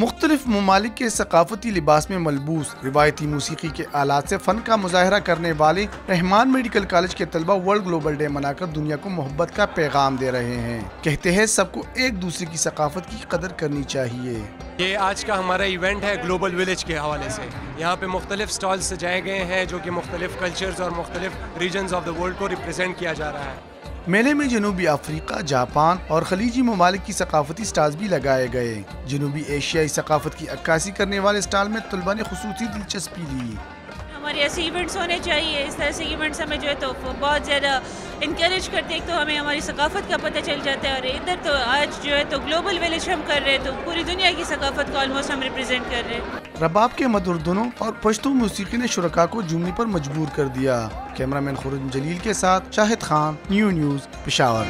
مختلف ممالک کے ثقافتی لباس میں ملبوس، روایتی موسیقی کے آلات سے فن کا مظاہرہ کرنے والے رحمان میڈیکل کالج کے طلبہ ورلڈ گلوبل ڈے منا کر دنیا کو محبت کا پیغام دے رہے ہیں۔ کہتے ہیں سب کو ایک دوسرے کی ثقافت کی قدر کرنی چاہیے۔ یہ آج کا ہمارا ایونٹ ہے گلوبل ولیج کے حوالے سے۔ یہاں پہ مختلف سٹالز سجائے گئے ہیں جو کہ مختلف کلچرز اور مختلف ریجنز آف دا ورلڈ کو ریپرزینٹ کیا جا رہا ہے۔ میلے میں جنوبی افریقہ، جاپان اور خلیجی ممالک کی ثقافتی سٹالز بھی لگائے گئے۔ جنوبی ایشیائی ثقافت کی عکاسی کرنے والے سٹال میں طلبہ نے خصوصی دلچسپی لی۔ ہمارے ایسے ایونٹس ہونے چاہیے، اس طرح سے ایونٹس ہمیں جو ہے تو بہت زیادہ انکریج کرتے ہیں تو ہمیں ہماری ثقافت کا پتہ چل جاتا ہے اور ادھر تو آج جو ہے تو گلوبل ویلیج ہم کر رہے ہیں تو پوری دنیا کی ثقافت کو آلموسٹ ہم ریپرزینٹ کر رہے ہیں۔ رباب کے مدردنوں اور پشتو موسیقی نے شرکا کو جمنی پر مجبور کر دیا۔ کیمرہ مین خورج جلیل کے ساتھ شاہد خان، نیو نیوز، پشاور۔